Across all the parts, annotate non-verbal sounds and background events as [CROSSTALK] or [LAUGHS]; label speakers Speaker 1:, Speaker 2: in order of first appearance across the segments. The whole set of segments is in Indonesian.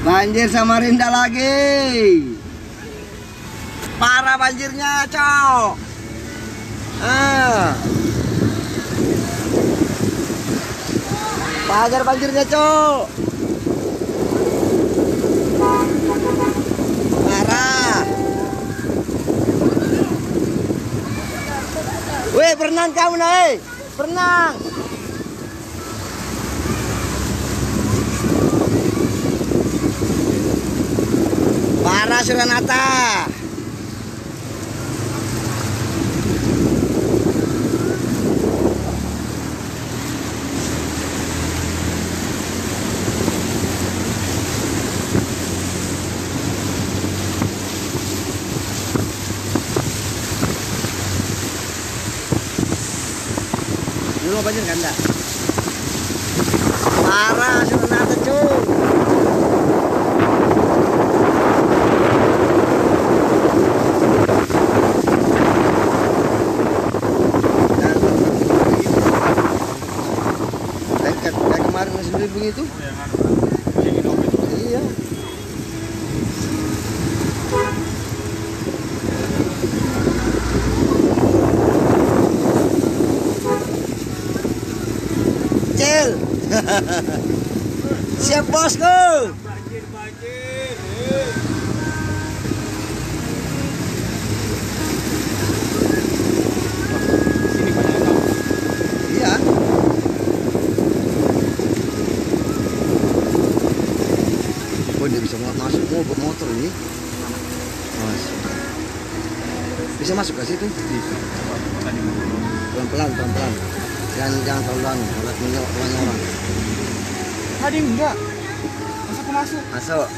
Speaker 1: Banjir Samarinda lagi. Parah banjirnya, Cok. Ah. Pagar banjirnya, Cok. Parah. Weh, berenang kamu, Nay. Berenang. Parah Suranata. Dulu banjir kan enggak? Beli begitu. Iya. Cil. [LAUGHS] Siap bosku. Oh mau masuk mobil motor ini. Mas. Bisa masuk ke situ? Bisa. Pelan-pelan, pelan-pelan. Jangan jangan terlalu lama, kalau minyak banyak orang.
Speaker 2: Tadi enggak. Masa aku masuk?
Speaker 1: Masuk.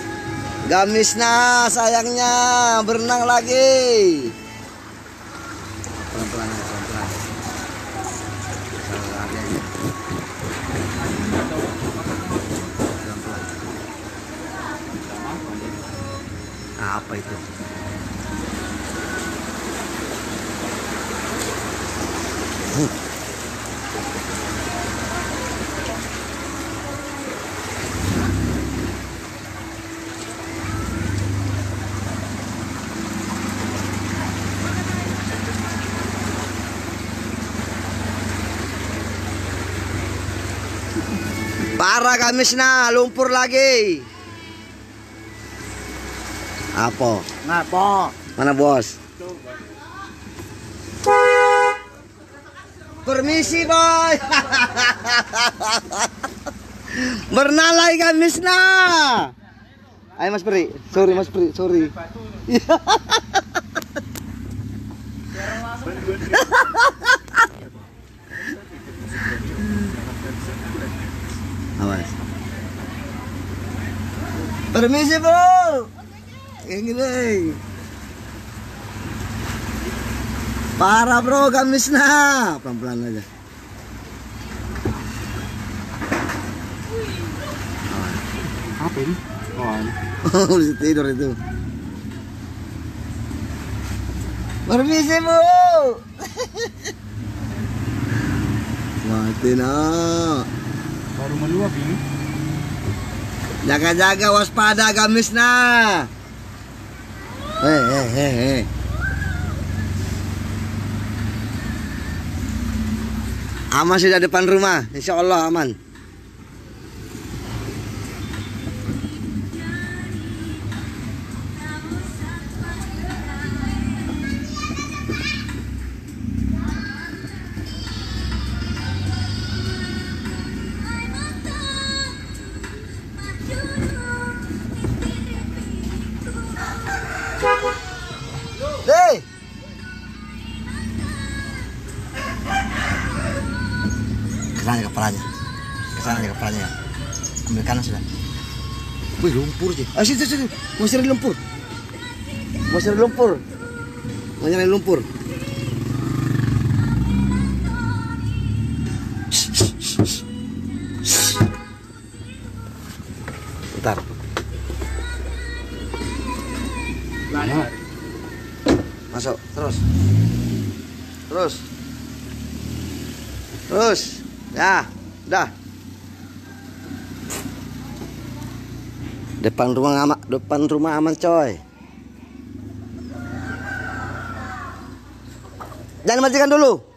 Speaker 1: Gamisna sayangnya berenang lagi. Pelan-pelan aja, pelan-pelan. Salah lari aja. Pelan-pelan. Apa itu? Parah Gamisna, lumpur lagi. Apa?
Speaker 2: Ngapa?
Speaker 1: Mana bos? Permisi boy. [LAUGHS] Bernalai Gamisna. Ayo Mas Pri, sorry Mas Pri, sorry. Awas. Permisi bu. Yang gini. Parah bro gamisna. Pelan-pelan aja.
Speaker 2: Apa ini? Oh, ini.
Speaker 1: Bisa tidur itu. Permisi bu. Mati nak.
Speaker 2: baru meluap ini.
Speaker 1: Jaga-jaga waspada gamisna. Hei, hei, hei, hei. Aman sudah depan rumah, insya Allah aman. Ke sana aja kepalanya. Ke sana aja kepalanya. Ambil kanan sudah. Wih lumpur sih. Ah sini sini. Mau cari lumpur. Mau cari lumpur. Mau nyari lumpur. Bentar. Masuk, terus. Terus. Terus. Ya, udah. Depan rumah aman, depan rumah aman coy. Jangan matikan dulu.